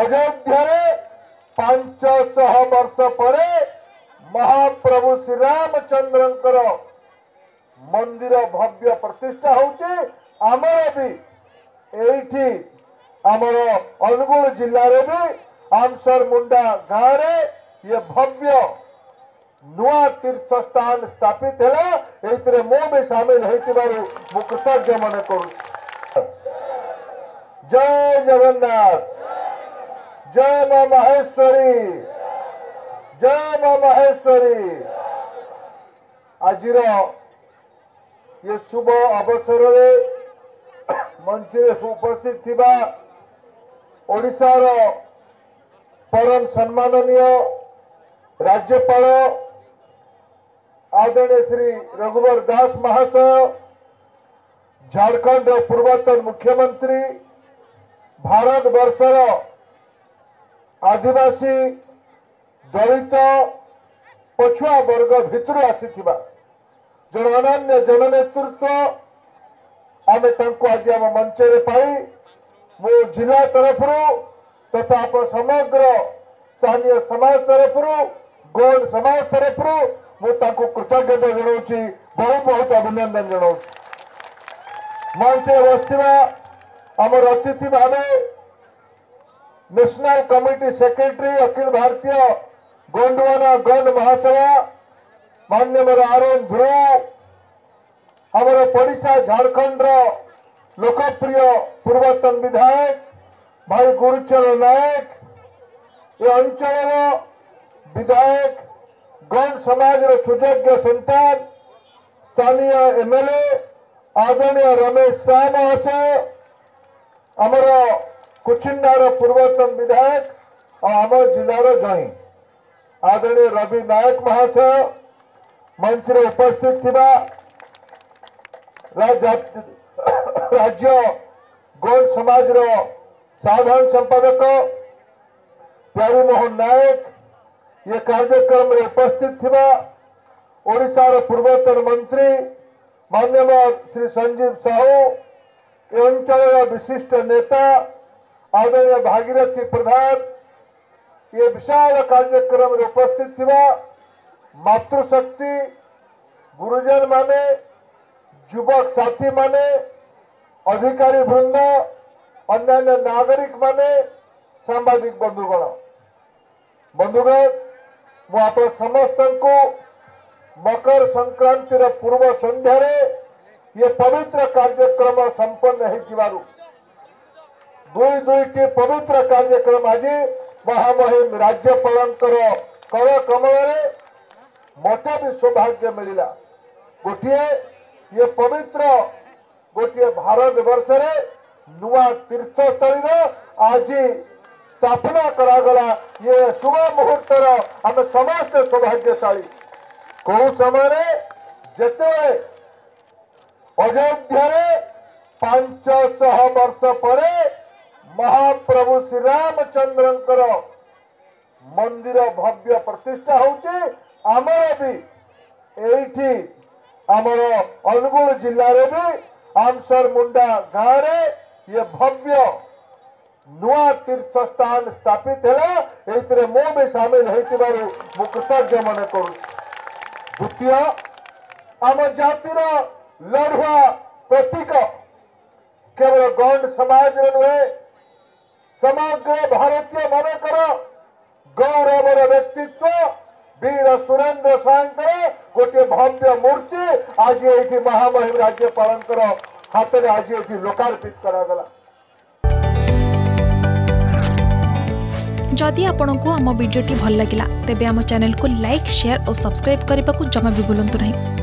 અયોધ્યારે પાંચશહ વર્ષ ପରେ ମହାପ୍ରଭୁ ଶ୍ରୀରାମଚନ୍ଦ୍ରଙ୍କର ମନ୍ଦିର ଭବ୍ୟ ପ୍ରତିଷ୍ଠା ହେଉଛି ଆମର ବି ଏଇଠି ଆମର ଅନୁଗୁଳ ଜିଲ୍ଲାରେ ବି ଆମସର ମୁଣ୍ଡା ଗାଁରେ ଇଏ ଭବ୍ୟ ନୂଆ ତୀର୍ଥ ସ୍ଥାନ ସ୍ଥାପିତ ହେଲା ଏଇଥିରେ ମୁଁ ବି ସାମିଲ ହେଇଥିବାରୁ ମୁଁ କୃତଜ୍ଞ ମନେ କରୁଛି ଜୟ ଜଗନ୍ନାଥ जय मां माहेश्वरी जय मां माहेश्वरी ଆଜିର ଏ ଶୁଭ ଅବସରରେ ମଞ୍ଚରେ ଉପସ୍ଥିତ ଥିବା ଓଡ଼ିଶାର ପରମ ସମ୍ମାନନୀୟ ରାଜ୍ୟପାଳ ଆଦରଣୀୟ ଶ୍ରୀ ରଘୁବର ଦାସ ମହାଶୟ ଝାଡ଼ଖଣ୍ଡର ପୂର୍ବତନ ମୁଖ୍ୟମନ୍ତ୍ରୀ ଭାରତବର୍ଷର ଆଦିବାସୀ ଦଳିତ ପଛୁଆ ବର୍ଗ ଭିତରୁ ଆସିଥିବା ଜଣେ ଅନନ୍ୟ ଜନନେତୃତ୍ୱ ଆମେ ତାଙ୍କୁ ଆଜି ଆମ ମଞ୍ଚରେ ପାଇ ମୁଁ ଜିଲ୍ଲା ତରଫରୁ ତଥା ଆପଣ ସମଗ୍ର ସ୍ଥାନୀୟ ସମାଜ ତରଫରୁ ଗୋଲ୍ଡ ସମାଜ ତରଫରୁ ମୁଁ ତାଙ୍କୁ କୃତଜ୍ଞତା ଜଣାଉଛି ବହୁ ବହୁତ ଅଭିନନ୍ଦନ ଜଣାଉଛି ମଞ୍ଚରେ ବସିଥିବା ଆମର ଅତିଥି ଭାବେ national committee secretary Akhil Bharatiya Gondwana गण महासभा आर एन ध्रुव आमर पड़िशा झारखंड लोकप्रिय पूर्वतन विधायक भाई गुरुचरण नायक ये अंचल विधायक गण समाज सुजोग्य संतान स्थानीय एमएलए आदरणीय रमेश शाह महाशय आमर કુચિંડાનો પૂર્વતમ વિધાયક આમર જિલ્લાનો જઈ આદરણીય રવિ નાયક મહાશય મંચરે ઉપસ્થિત થવા રાજ્ય ગોળ સમાજર સાଧାରଣ સંપાદક પ્યારી મોહન નાયક એ કાર્યક્રમରେ ઉપસ્થિત થવા ଓଡ଼ିଶାର ପୂର୍ବତନ ମନ୍ତ୍ରୀ ମାନ୍ୟବର ଶ୍ରୀ ସଞ୍ଜୀବ ସାହୁ ଏ ଅଞ୍ଚଳର ବିଶିଷ୍ଟ ନେତା आदरणीय भागीरथी प्रधान ये विशाल कार्यक्रम उपस्थित था मातृशक्ति गुरुजन माने युवक साथी माने अधिकारी वृंद अन्य नागरिक माने सांबादिक बंधुगण बंधुगण ମୁଁ ଆପଣ ସମସ୍ତଙ୍କୁ ମକର ସଂକ୍ରାନ୍ତିର ପୂର୍ବ ସନ୍ଧ୍ୟାରେ ଏ ପବିତ୍ର କାର୍ଯ୍ୟକ୍ରମ ସମ୍ପନ୍ନ ହୋଇଥିବାରୁ ଦୁଇଟି ପବିତ୍ର କାର୍ଯ୍ୟକ୍ରମ ଆଜି ମହାମହିମ ରାଜ୍ୟପାଳଙ୍କର କର କମଳରେ ମୋତେ ବି ସୌଭାଗ୍ୟ ମିଳିଲା ଗୋଟିଏ ଇଏ ପବିତ୍ର ଗୋଟିଏ ଭାରତବର୍ଷରେ ନୂଆ ତୀର୍ଥସ୍ଥଳୀର ଆଜି ସ୍ଥାପନା କରାଗଲା ଇଏ ଶୁଭ ମୁହୂର୍ତ୍ତର ଆମେ ସମସ୍ତେ ସୌଭାଗ୍ୟଶାଳୀ କୋଉ ସମୟରେ ଯେତେବେଳେ ଅଯୋଧ୍ୟାରେ ପାଞ୍ଚଶହ ବର୍ଷ ପରେ ମହାପ୍ରଭୁ ଶ୍ରୀରାମଚନ୍ଦ୍ରଙ୍କର ମନ୍ଦିର ଭବ୍ୟ ପ୍ରତିଷ୍ଠା ହେଉଛି ଆମର ବି ଏଇଠି ଆମର ଅନୁଗୁଳ ଜିଲ୍ଲାରେ ବି ଆମସର ମୁଣ୍ଡା ଗାଁରେ ଇଏ ଭବ୍ୟ ନୂଆ ତୀର୍ଥ ସ୍ଥାନ ସ୍ଥାପିତ ହେଲା ଏଇଥିରେ ମୁଁ ବି ସାମିଲ ହେଇଥିବାରୁ ମୁଁ କୃତଜ୍ଞ ମନେ କରୁଛି ଦ୍ୱିତୀୟ ଆମ ଜାତିର ଲଢୁଆ ପ୍ରତୀକ କେବଳ ଗଣ୍ଡ ସମାଜରେ ନୁହେଁ ସୁରେନ୍ଦ୍ର ସ୍ୱାଇଁଙ୍କର ଗୋଟିଏ ଭବ୍ୟ ମୂର୍ତ୍ତି ଆଜି ଏଇଠି ମହାମହିମ ରାଜ୍ୟପାଳଙ୍କର ହାତରେ ଆଜି ଏଠି ଲୋକାର୍ପିତ କରାଗଲା ଯଦି ଆପଣଙ୍କୁ ଆମ ଭିଡ଼ିଓଟି ଭଲ ଲାଗିଲା ତେବେ ଆମ ଚ୍ୟାନେଲକୁ ଲାଇକ୍ ସେୟାର ଓ ସବସ୍କ୍ରାଇବ୍ କରିବାକୁ ଜମା ବି ଭୁଲନ୍ତୁ ନାହିଁ